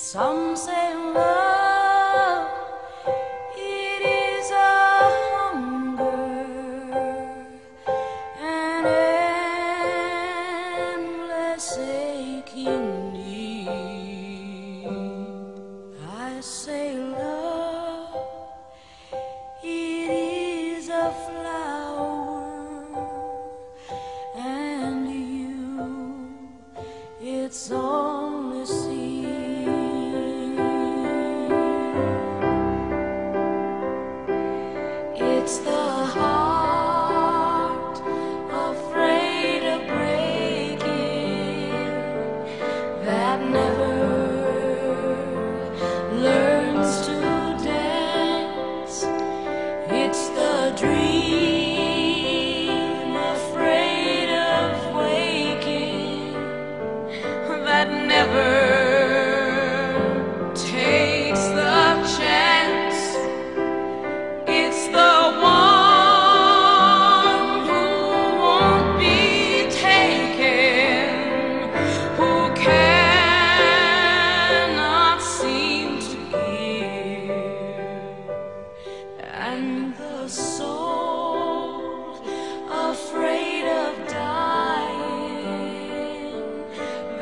Some say love, it is a hunger, an endless aching need. I say love, it is a flower, and you, it's only seed. What's the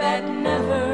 that never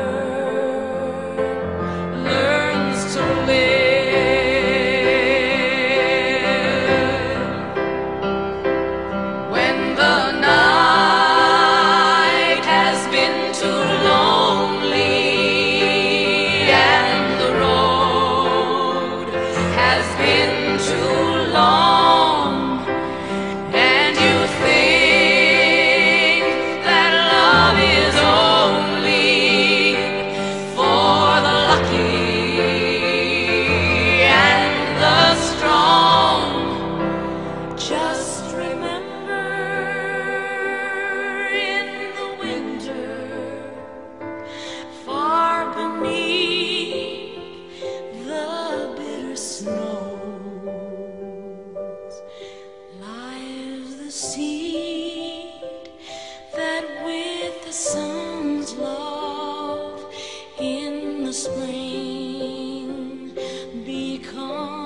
Oh.